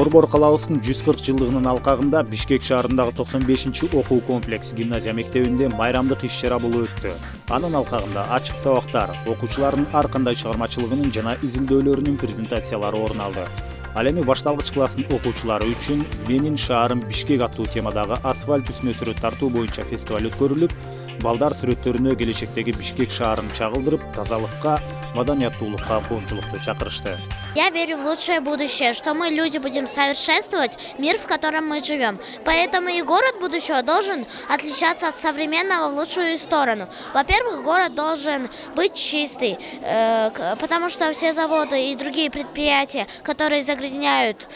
борбор калаабыздын жүз кырк жылдыгынын алкагында бишкек шаарындагы токсон бешинчи окуу комплекс гимназия мектебинде майрамдык иш чара болуп өттү. Анын алкагында ачык сабактар окуучулардын ар кандай чыгармачылыгынын жана изилдөөлөрүнүн презентациялары орун алды. Ал эми башталгыч класстын окуучулары үчүн менин шаарым бишкек аттуу темадагы асфальт үстүнө сүрөт тартуу боюнча фестиваль өткөрүлүп балдар сүрөттөрүнө келечектеги бишкек шаарын чагылдырып тазалыкка маданияттуулукка коомчулукту чакырышты Я верю в лучшее будущее, что мы, люди, будем совершенствовать мир, в котором мы живем. Поэтому и город будущего должен отличаться от современного в лучшую сторону. Во-первых, город должен быть чистый, э, потому что все заводы и другие предприятия, которые загрязняют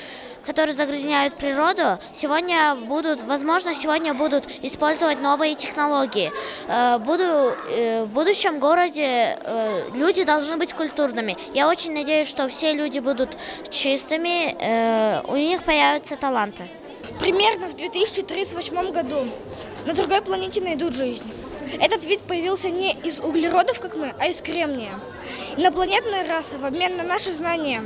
которые загрязняют природу, сегодня будут, возможно, сегодня будут использовать новые технологии. Э, Буду, э, в будущем городе э, люди должны быть культурными. Я очень надеюсь, что все люди будут чистыми, у них появятся таланты. Примерно в 2038 году на другой планете найдут жизнь. Этот вид появился не из углеродов, как мы, а из кремния. Инопланетная раса в обмен на наши знания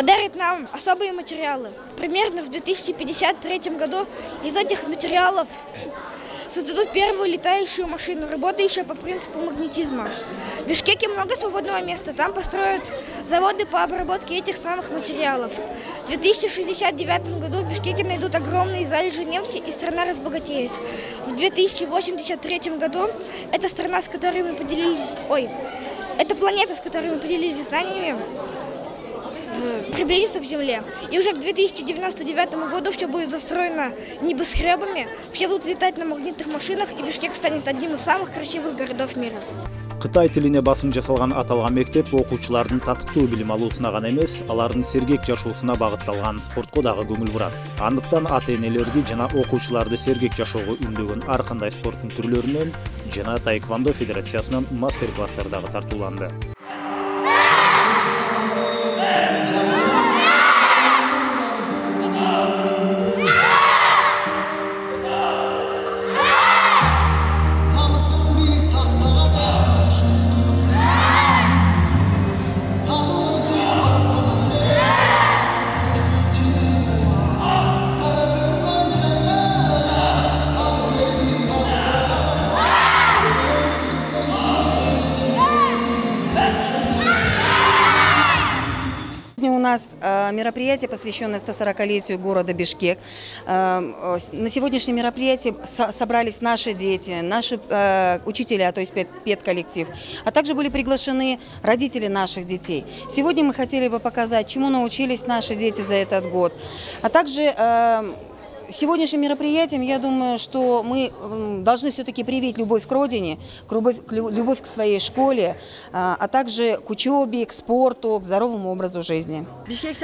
подарит нам особые материалы. Примерно в 2053 году из этих материалов создадут первую летающую машину, работающую по принципу магнетизма. В Бишкеке много свободного места. Там построят заводы по обработке этих самых материалов. В 2069 году в Бишкеке найдут огромные залежи нефти, и страна разбогатеет. В 2083 году эта страна, с которой мы поделились... Ой, эта планета, с которой мы поделились знаниями, приблизиться к Земле. И уже к 2099 году все будет застроено небоскребами, все будут летать на магнитных машинах, и Бишкек станет одним из самых красивых городов мира. Қытай тіліне басым жасалған аталған мектеп оқушылардың татықты білім алуысына ғана емес, алардың сергек жашуысына бағытталған спортқа дағы көңіл бұрады. Андықтан ата енелерді жана оқушыларды сергек жашуға үндеген арқандай спорттың түрлерінен жана таэквондо федерациясынан мастер-класстардағы тартуланды. Нас э, мероприятие, посвященное 140-летию города Бишкек. Э, э, на сегодняшнее мероприятие со- собрались наши дети, наши учителя, то есть пед- педколлектив, а также были приглашены родители наших детей. Сегодня мы хотели бы показать, чему научились наши дети за этот год, а также Сегодняшним мероприятием, я думаю, что мы должны все-таки привить любовь к родине, к любовь, к лю- любовь к своей школе, а а также к учебе, к спорту, к здоровому образу жизни. бишкек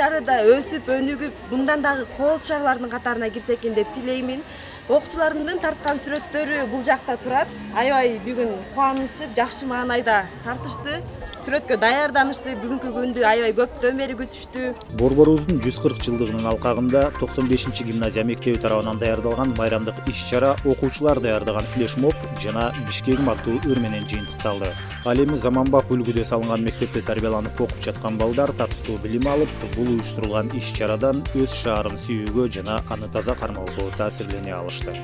тарткан сүрөттөрү бул жакта турат аябай бүгүн кубанышып жакшы маанайда тартышты сүрөткө даярданышты. Бүгүнкү күндү аябай көптөн бери күтүштү. Борборубуздун жүз кырк жылдыгынын алкагында токсон бешинчи гимназия мектеби тарабынан даярдалган майрамдык иш чара окуучулар даярдаган флешмоб жана бишкегим аттуу ыр менен жыйынтыкталды. Ал эми заманбап үлгүдө салынган мектепте тарбияланып окуп жаткан балдар татыктуу билим алып бул уюштурулган иш чарадан өз шаарын сүйүүгө жана аны таза кармоого таасирлене алышты